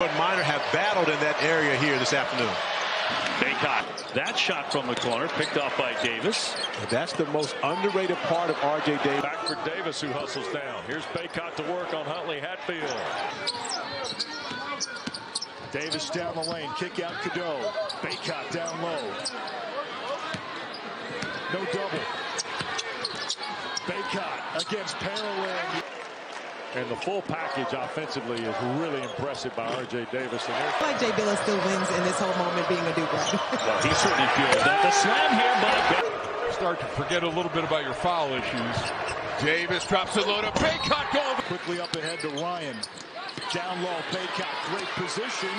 Minor have battled in that area here this afternoon. Bacot. That shot from the corner picked off by Davis. That's the most underrated part of R.J. Davis. Back for Davis who hustles down. Here's Bacot to work on Huntley Hatfield. Davis down the lane. Kick out Cadeau. Bacot down low. No double. Bacot against Parolin. And the full package offensively is really impressive by R.J. Davis. And I like Jay Bilas still wins in this whole moment being a Duke well, he certainly feels that. The slam here by Start to forget a little bit about your foul issues. Davis drops a load of Bacot going. Quickly up ahead to Ryan. Down low, Bacot, great position.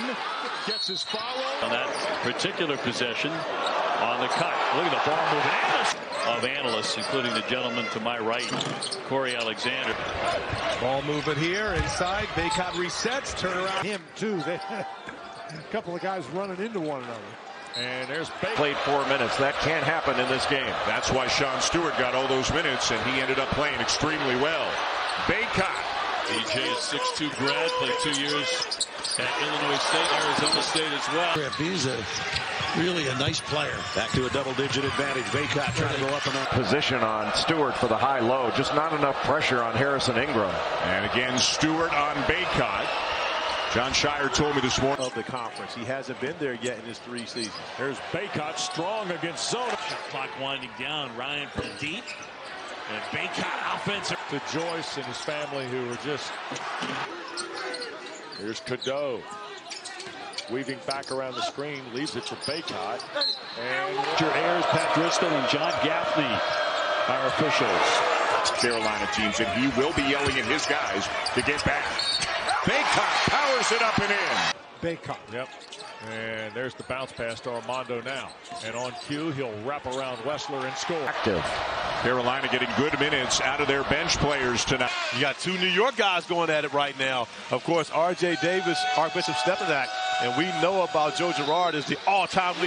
Gets his follow. On that particular possession on the cut. Look at the ball moving of analysts, including the gentleman to my right, Cory Alexander. Ball movement here inside. Bacot resets. Turn around. Him too. They, a couple of guys running into one another. And there's Bacot. Played four minutes. That can't happen in this game. That's why Sean Stewart got all those minutes, and he ended up playing extremely well. Bacot. DJ is 6'2 grad, played two years at Illinois State, Arizona State as well. He's a really a nice player. Back to a double-digit advantage. Bacot trying to go up and up. Position on Stewart for the high-low. Just not enough pressure on Harrison Ingram. And again, Stewart on Bacot. Jon Scheyer told me this morning of the conference. He hasn't been there yet in his three seasons. There's Bacot strong against zone. Clock winding down. Ryan from deep. And Bacot offensive. To Joyce and his family who are just. Here's Cadeau. Weaving back around the screen, leaves it to Bacot. And Richard Ayers, Pat Driscoll, and John Gaffney are officials. Carolina teams, and he will be yelling at his guys to get back. Bacot powers it up and in. Bacot. Yep. And there's the bounce pass to Armando now. And on cue, he'll wrap around Wessler and score. Active. Carolina getting good minutes out of their bench players tonight. You got two New York guys going at it right now. Of course, R.J. Davis, Archbishop Stepinac, and we know about Joe Girard as the all-time leader.